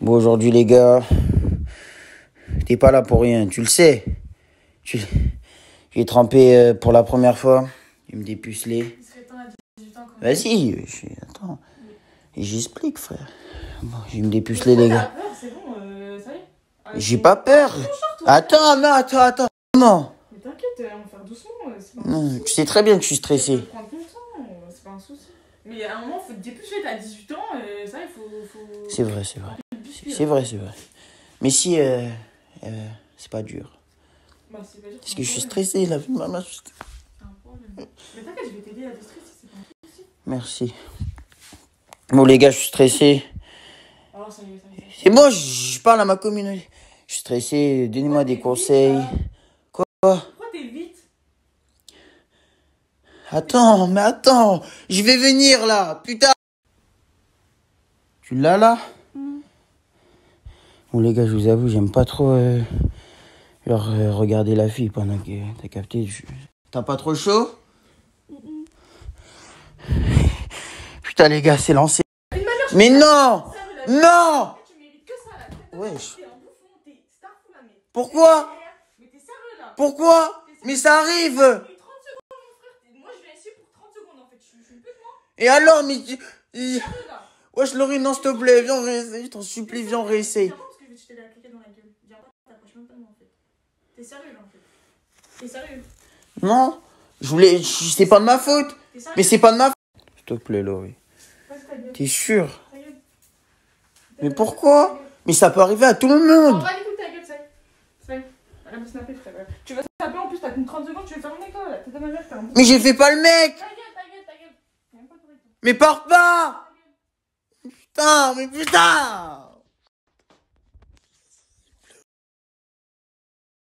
Bon, aujourd'hui, les gars, t'es pas là pour rien, tu le sais. J'ai trempé euh, pour la première fois. Il me dépucelé. Il serait temps à 18 ans quand même. Vas-y, je- attends. J'explique, frère. Bon, je vais me dépuceler, les gars. J'ai pas peur. Attends, non, attends, attends. Non. Mais t'inquiète, on va faire doucement. euh, Non, tu sais très bien que je suis stressé. prendre ton temps, euh, c'est pas un souci. Mais à un moment, faut te dépuceler, t'as 18 ans, euh, ça, il faut. faut... C'est vrai, c'est vrai. te. C'est vrai, c'est vrai. Mais si, euh, euh, c'est pas dur. Bah, c'est pas dur, Parce que je suis problème. stressé, la vie de maman. je- C'est un problème. Mais t'inquiète, je vais t'aider à déstresser, c'est pas un souci. Merci. Bon, les gars, je suis stressé. Est. C'est bon, je je parle à ma communauté. Je suis stressé, donnez-moi des conseils. Quoi? Pourquoi t'es vite? Attends, mais attends, je vais venir là, putain. Tu l'as là? Bon les gars, je vous avoue, j'aime pas trop euh, leur euh, regarder la fille pendant que t'as capté. je- T'as pas trop chaud? Putain les gars, c'est lancé. Mais non! Non! Wesh. Pourquoi? Mais t'es sérieux, là. Pourquoi? Mais ça arrive Mais 30 secondes, mon frère. t'es- Moi, je viens ici pour 30 secondes, en fait. Je je suis une pute, moi. Et alors, mais... tu-. Wesh Laurie, non s'il te plaît, viens, réessaye, je t'en supplie, viens, réessaye. Parce que je vais te jeter la claquette dans la gueule. Viens pas, t'approches même pas de moi, en fait. T'es sérieux, là, en fait. T'es sérieux Non, je voulais... C'est pas de ma faute. Mais c'est pas de ma faute. S'il te plaît, Laurie. Ta. T'es sûr Ta. Mais pourquoi? Mais ça peut arriver à tout le On monde. ta. Tu vas snapper en plus, t'as qu'une 30 secondes, tu veux faire mon école. T'es t'es un Mais j'ai fait pas le mec Ta gueule, ta gueule, ta gueule. Y'a même pas de bruit, toi. Mais pars pas Putain, mais putain